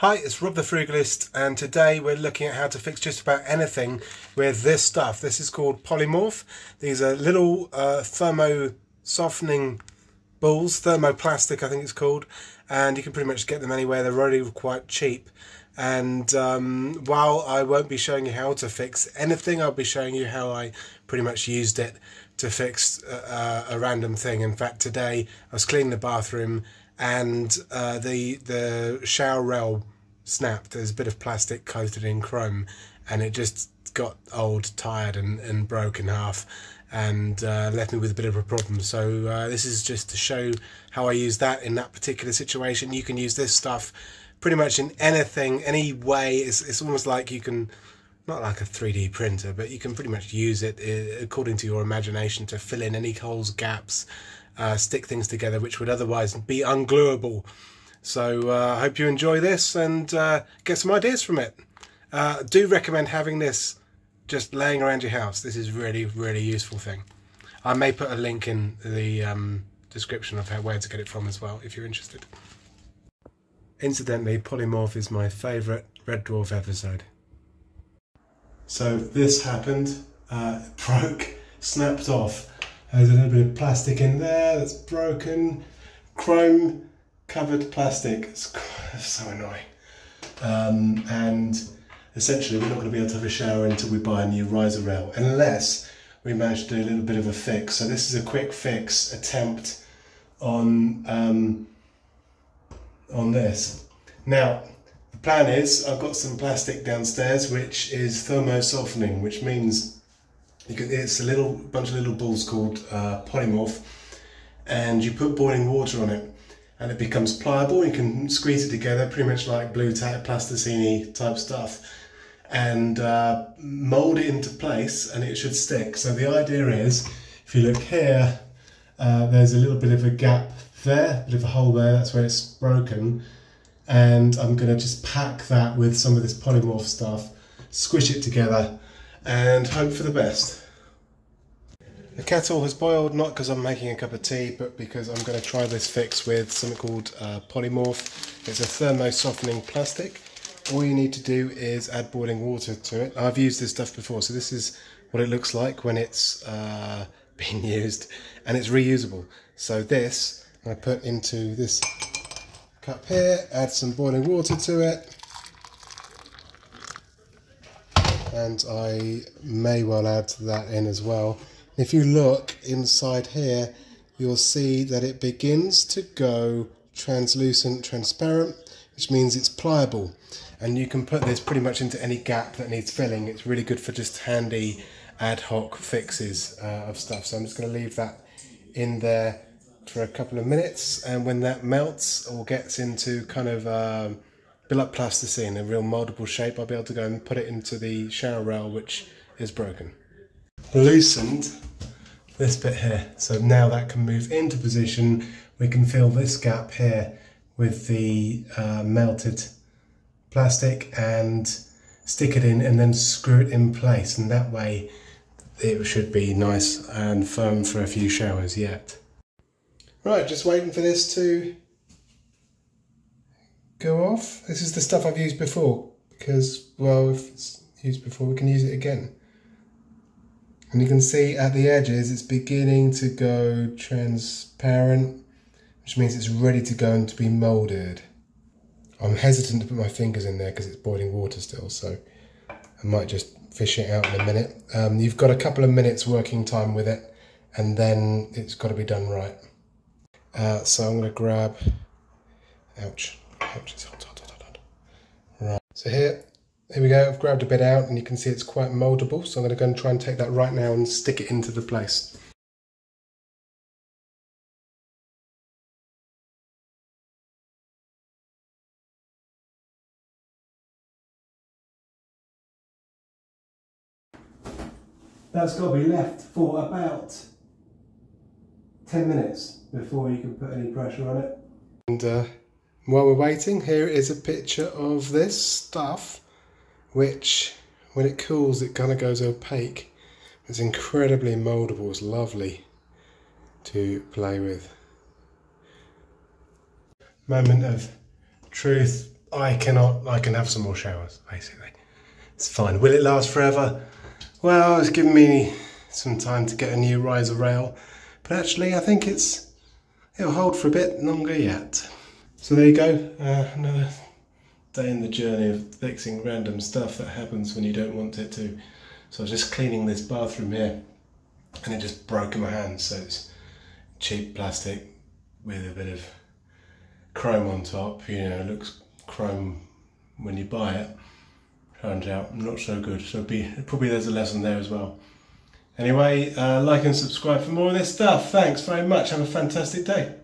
Hi, it's Rob the Frugalist, and today we're looking at how to fix just about anything with this stuff. This is called Polymorph. These are little uh, thermo softening balls, thermoplastic I think it's called, and you can pretty much get them anywhere. They're really quite cheap. And um, while I won't be showing you how to fix anything, I'll be showing you how I pretty much used it to fix a, a random thing. In fact, today I was cleaning the bathroom and uh, the the shower rail snapped. There's a bit of plastic coated in chrome, and it just got old, tired, and, and broke in half, and uh, left me with a bit of a problem. So uh, this is just to show how I use that in that particular situation. You can use this stuff pretty much in anything, any way. It's it's almost like you can. Not like a 3D printer, but you can pretty much use it uh, according to your imagination to fill in any holes, gaps, uh, stick things together which would otherwise be unglueable. So uh, I hope you enjoy this and uh, get some ideas from it. Uh, do recommend having this just laying around your house. This is really, really useful thing. I may put a link in the um, description of how, where to get it from as well if you're interested. Incidentally, Polymorph is my favourite Red Dwarf episode. So this happened, uh, broke, snapped off there's a little bit of plastic in there that's broken. Chrome covered plastic. It's so annoying. Um, and essentially, we're not going to be able to have a shower until we buy a new riser rail, unless we manage to do a little bit of a fix. So this is a quick fix attempt on um, on this. Now, the plan is I've got some plastic downstairs, which is thermo softening, which means it's a little bunch of little balls called uh, polymorph, and you put boiling water on it, and it becomes pliable. You can squeeze it together, pretty much like Blu Tack, plasticine type stuff, and uh, mold it into place, and it should stick. So the idea is, if you look here, uh, there's a little bit of a gap there, a bit of a hole there. That's where it's broken, and I'm to just pack that with some of this polymorph stuff, squish it together and hope for the best. The kettle has boiled not because I'm making a cup of tea but because I'm going to try this fix with something called uh, Polymorph. It's a thermo softening plastic. All you need to do is add boiling water to it. I've used this stuff before so this is what it looks like when it's uh, being used and it's reusable. So this I put into this cup here, add some boiling water to it and I may well add that in as well. If you look inside here, you'll see that it begins to go translucent, transparent, which means it's pliable. And you can put this pretty much into any gap that needs filling. It's really good for just handy ad hoc fixes uh, of stuff. So I'm just going to leave that in there for a couple of minutes. And when that melts or gets into kind of um, bit like plasticine, a real moldable shape, I'll be able to go and put it into the shower rail, which is broken. Loosened this bit here, so now that can move into position. We can fill this gap here with the uh, melted plastic and stick it in and then screw it in place and that way it should be nice and firm for a few showers yet. Right, just waiting for this to go off. This is the stuff I've used before because, well, if it's used before, we can use it again. And you can see at the edges, it's beginning to go transparent, which means it's ready to go and to be molded. I'm hesitant to put my fingers in there because it's boiling water still, so I might just fish it out in a minute. Um, you've got a couple of minutes working time with it, and then it's got to be done right. Uh, so I'm going to grab, ouch, Right, so here, here we go, I've grabbed a bit out and you can see it's quite moldable. so I'm going to go and try and take that right now and stick it into the place. That's got to be left for about 10 minutes before you can put any pressure on it. And uh, while we're waiting, here is a picture of this stuff, which when it cools, it kind of goes opaque. It's incredibly moldable, it's lovely to play with. Moment of truth. I cannot, I can have some more showers, basically. It's fine. Will it last forever? Well, it's given me some time to get a new riser rail, but actually I think it's, it'll hold for a bit longer yet. So there you go, uh, another day in the journey of fixing random stuff that happens when you don't want it to. So I was just cleaning this bathroom here and it just broke in my hand. So it's cheap plastic with a bit of chrome on top. You know, it looks chrome when you buy it. Turns out not so good. So be, probably there's a lesson there as well. Anyway, uh, like and subscribe for more of this stuff. Thanks very much. Have a fantastic day.